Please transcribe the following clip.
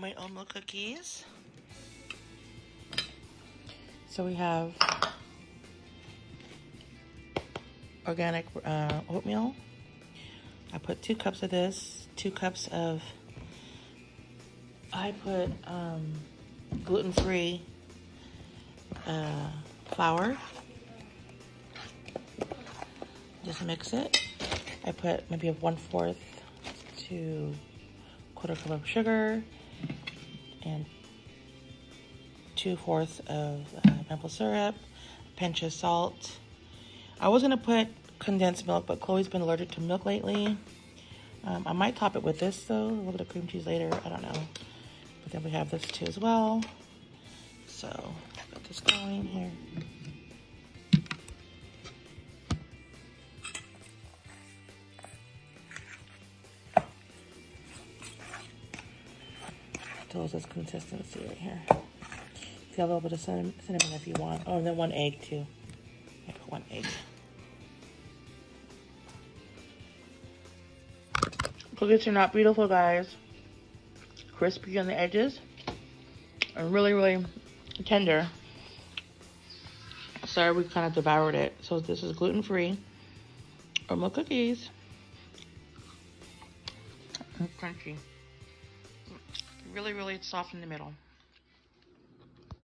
homemade oatmeal cookies. So we have organic uh, oatmeal. I put two cups of this, two cups of, I put um, gluten-free uh, flour. Just mix it. I put maybe a one-fourth to quarter cup of sugar and two-fourths of uh, maple syrup, a pinch of salt. I was to put condensed milk, but Chloe's been allergic to milk lately. Um, I might top it with this, though, a little bit of cream cheese later. I don't know. But then we have this, too, as well. So, get this going here. Those this consistency right here. See a little bit of cinnamon, cinnamon if you want. Oh, and then one egg too. I put one egg. Cookies are not beautiful, guys. Crispy on the edges. And really, really tender. Sorry, we kind of devoured it. So this is gluten-free. Oatmeal cookies. And crunchy really, really soft in the middle.